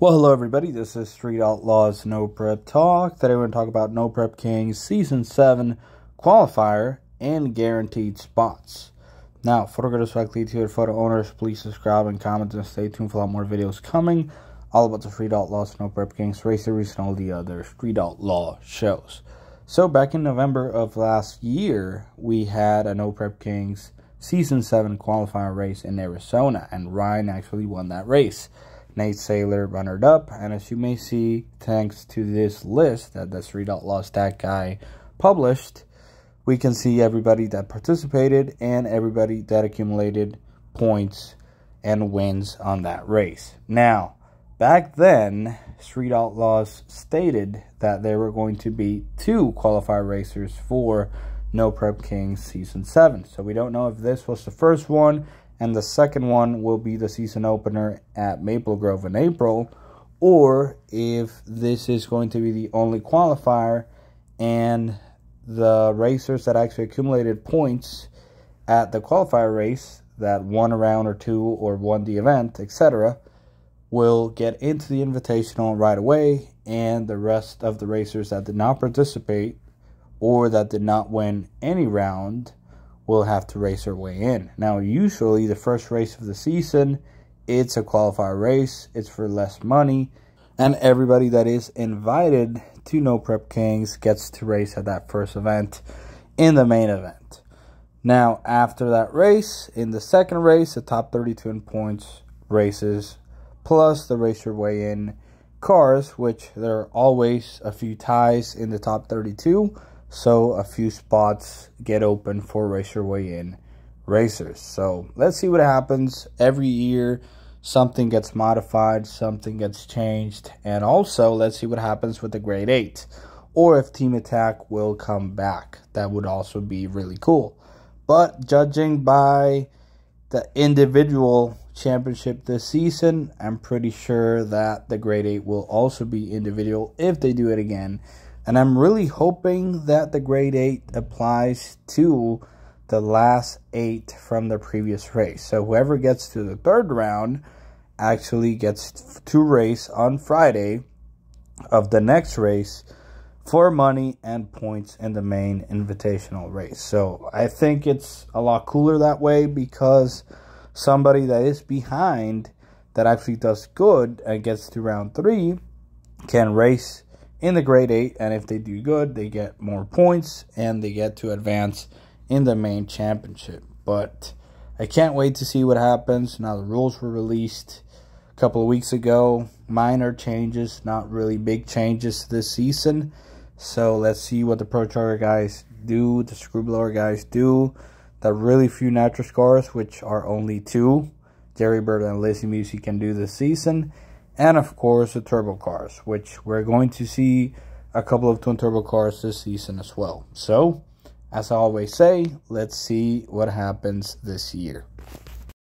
Well, hello everybody. This is Street Outlaws No Prep Talk. Today we're going to talk about No Prep Kings Season 7 qualifier and guaranteed spots. Now, photo graders likely to photo owners, please subscribe and comment and stay tuned for a lot more videos coming. All about the Street Outlaws No Prep Kings race series and all the other Street Outlaw shows. So, back in November of last year, we had a No Prep Kings Season 7 qualifier race in Arizona, and Ryan actually won that race. Nate Saylor runner up. And as you may see, thanks to this list that the Street Outlaw Stat Guy published, we can see everybody that participated and everybody that accumulated points and wins on that race. Now, back then, Street Outlaws stated that there were going to be two qualifier racers for No Prep Kings Season 7. So we don't know if this was the first one and the second one will be the season opener at Maple Grove in April, or if this is going to be the only qualifier and the racers that actually accumulated points at the qualifier race that won a round or two or won the event, etc., will get into the invitational right away, and the rest of the racers that did not participate or that did not win any round will have to race her way in. Now, usually the first race of the season, it's a qualifier race, it's for less money, and everybody that is invited to No Prep Kings gets to race at that first event in the main event. Now, after that race, in the second race, the top 32 in points races, plus the race your way in cars, which there are always a few ties in the top 32 so a few spots get open for race your way in racers. So let's see what happens. Every year, something gets modified, something gets changed, and also let's see what happens with the Great 8 or if Team Attack will come back. That would also be really cool. But judging by the individual championship this season, I'm pretty sure that the Great 8 will also be individual if they do it again and I'm really hoping that the Great 8 applies to the last eight from the previous race. So whoever gets to the third round actually gets to race on Friday of the next race for money and points in the main invitational race. So I think it's a lot cooler that way because somebody that is behind that actually does good and gets to round three can race in the Great 8 and if they do good they get more points and they get to advance in the main championship. But i can't wait to see what happens now the rules were released a couple of weeks ago. Minor changes not really big changes this season. So let's see what the ProCharger guys do the screw blower guys do. The really few nitro scars which are only two jerry bird and Lizzy Musi can do this season and of course the turbo cars, which we're going to see a couple of twin turbo cars this season as well. So, as I always say, let's see what happens this year.